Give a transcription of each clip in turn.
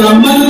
Brahman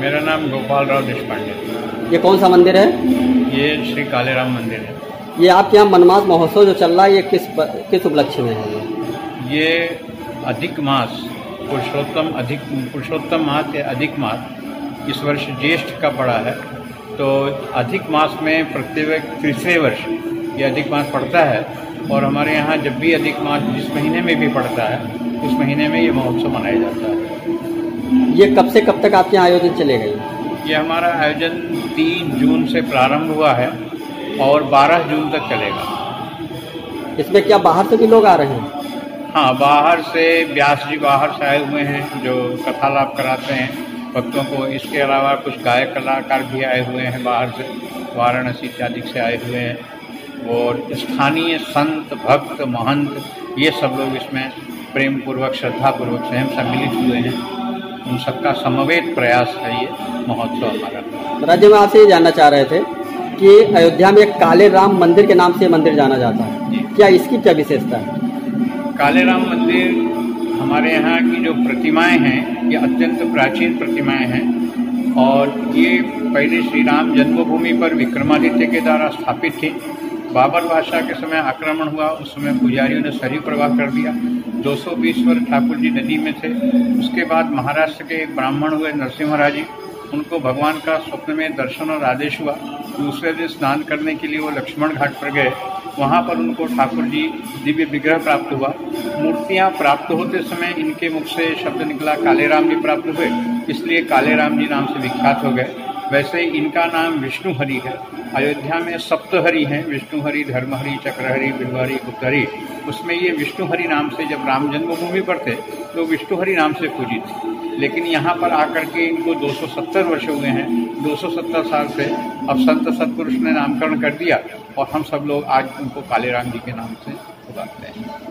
मेरा नाम गोपाल राव देशपांडे। ये कौन सा मंदिर है? ये श्री कालेराम मंदिर है। ये आपके यहाँ मनमास महोत्सव जो चल रहा है ये किस किस उपलक्ष्य में है ये? ये अधिक मास पुरुषोत्तम अधिक पुरुषोत्तम मास या अधिक मास इस वर्ष ज्येष्ठ का पड़ा है। तो अधिक मास में प्रत्येक तीसरे वर्ष ये अधिक मास पड़ता है। और हमारे यहाँ जब भी अधिक मास जिस महीने में भी पड़ता है उस महीने में ये महोत्सव मनाया जाता है। ये कब से कब तक आपके यहाँ आयोजन चलेगा ये ये हमारा आयोजन तीन जून से प्रारंभ हुआ है और 12 जून तक चलेगा। इसमें क्या बाहर से भी लोग आ रहे हैं? हाँ बाहर से व्यास जी बाहर से आए हुए हैं जो कथा लाभ कराते हैं। भक्तों को इसके अलावा कुछ गायक कलाकार भी आए हुए हैं बाहर से वाराणसी इत्यादि से आए हुए हैं। और स्थानीय संत भक्त महंत ये सब लोग इसमें प्रेम पूर्वक श्रद्धा पूर्वक स्वयं सम्मिलित हुए हैं। उन सबका समवेत प्रयास है ये महोत्सव हमारा। राज्य में आपसे ये जानना चाह रहे थे कि अयोध्या में एक काले राम मंदिर के नाम से मंदिर जाना जाता है। क्या इसकी क्या विशेषता है? काले राम मंदिर हमारे यहाँ की जो प्रतिमाएँ हैं ये अत्यंत प्राचीन प्रतिमाएँ हैं और ये पहले श्री राम जन्मभूमि पर विक्रमादित्य के द्वारा स्थापित थी। बाबर बादशाह के समय आक्रमण हुआ, उस समय पुजारियों ने सरी प्रवाह कर दिया। 220 वर्ष ठाकुर जी नदी में थे। उसके बाद महाराष्ट्र के एक ब्राह्मण हुए नरसिम्हा जी। उनको भगवान का स्वप्न में दर्शन और आदेश हुआ। दूसरे दिन स्नान करने के लिए वो लक्ष्मण घाट पर गए। वहाँ पर उनको ठाकुर जी दिव्य विग्रह प्राप्त हुआ। मूर्तियाँ प्राप्त होते समय इनके मुख से शब्द निकला काले राम जी प्राप्त हुए। इसलिए काले राम जी नाम से विख्यात हो गए। वैसे इनका नाम विष्णु हरि है। अयोध्या में सप्तहरि हैं, विष्णु हरि, धर्महरि, चक्रहरि बिलहरि गुप्तहरि। उसमें ये विष्णु हरि नाम से जब राम जन्मभूमि पर थे तो विष्णु हरि नाम से पूजित। थे लेकिन यहाँ पर आकर के इनको 270 वर्ष हुए हैं। 270 साल से अब संत सत्पुरुष ने नामकरण कर दिया और हम सब लोग आज उनको काले राम जी के नाम से पुकारते हैं।